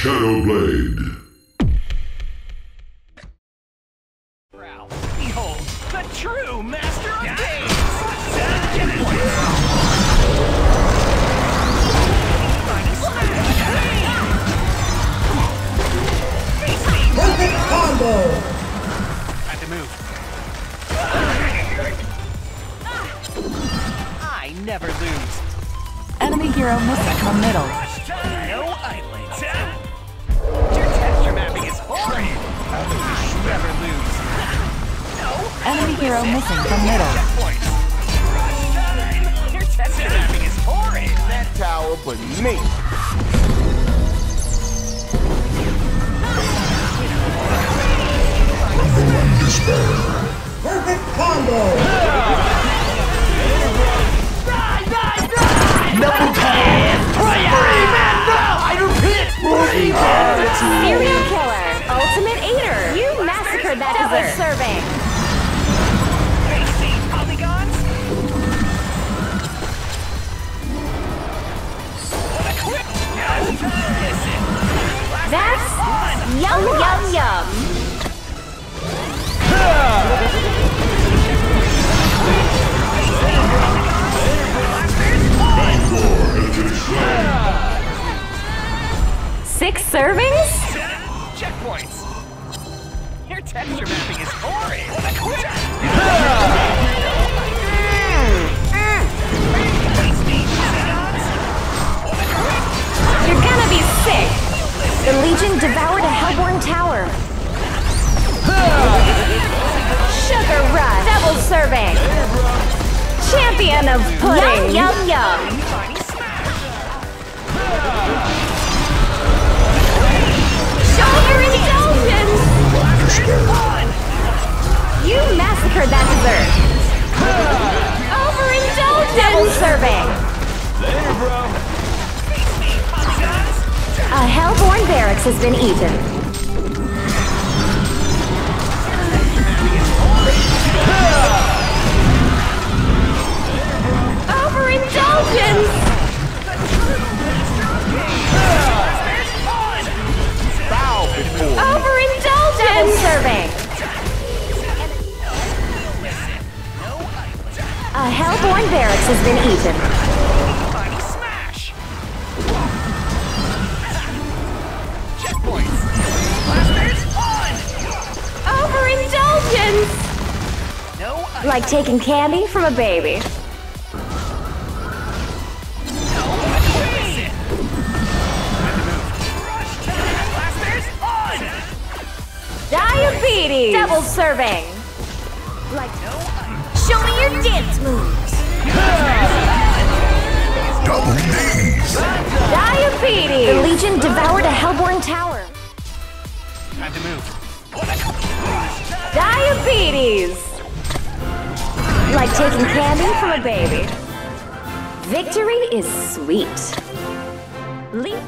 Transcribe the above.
Shadow Blade. Behold, the true master of games! Get points! Perfect combo! Had to move. I never lose. Enemy hero missing from middle. No idling. Enemy hero missing from middle. points. Your texture mapping is horrid. that tower but me. Perfect combo! Serial killer, ultimate eater. You massacred that double serving. Tasty yum yum yum. Igor has been slain. Six servings? Checkpoints. Your texture mapping is horrid. Tower. Sugar Rush, double serving. Champion of pudding. Yum yum yum. Show your indulgence. You massacred that dessert. Overindulgence. Double serving. A Hellbourne barracks has been eaten. A Hellbourne barracks has been eaten. Smash. Checkpoints. Blasters on. Overindulgence! No Like taking candy from a baby. Diabetes! Double serving! Like, show me your dance moves! Double knees. Diabetes! The Legion devoured a Hellbourne tower. Time to move. Diabetes! Like taking candy from a baby. Victory is sweet. Le-